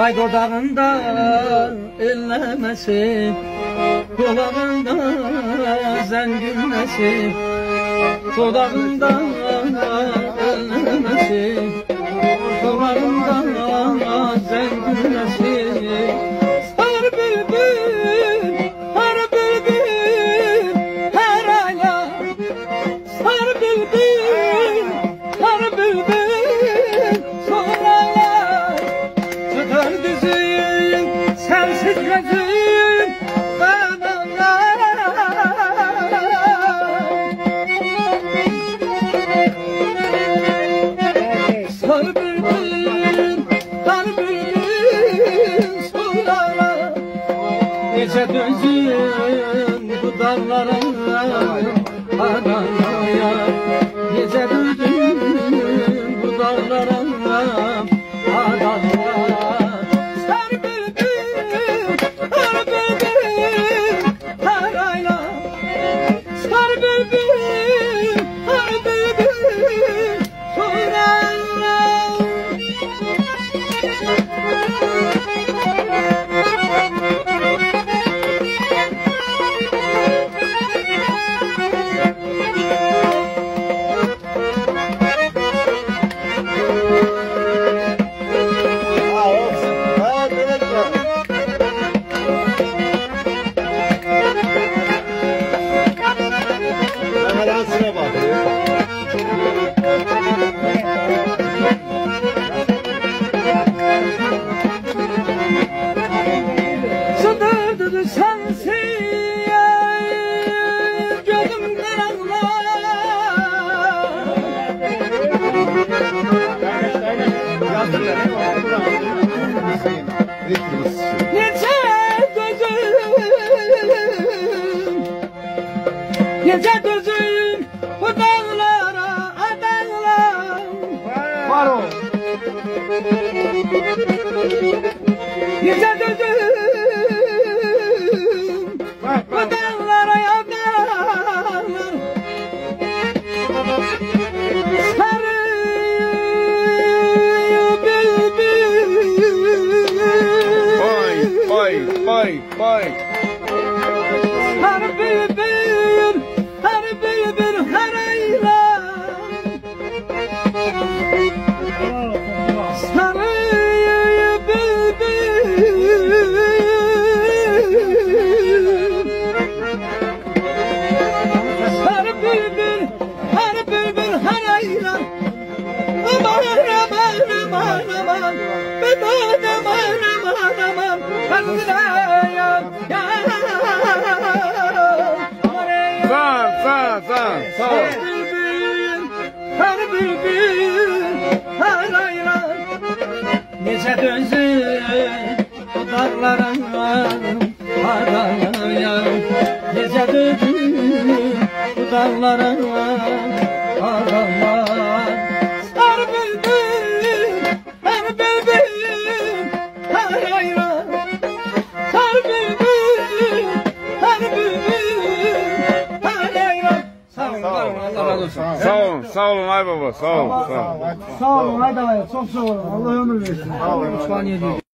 Ay dudağında ellemesin Kulağında zenginlesin Dudağında ellemesin Kulağında her ayla Her bülbül, her bülbül, Gece dözün bu dallara Adanaya Nice gözüm Nice gözüm Bu dağlara Var o. boy, boy, boy. Her bülbül, her bülbül, her ayla Sarı bülbül Her bülbül, her bülbül, her ayla Aman aman aman aman Aman aman aman aman Hasraya bülbül, her bülbül, her ayran. Nece dönsün bu darlara Araya Nece dönsün bu darlara olun, Allah razı olsun. Sağ olun, sağ olun ay baba, sağ olun, sağ olun. Sağ olun, hadi çok sağ olun. Allah ömür versin. Sağ olun.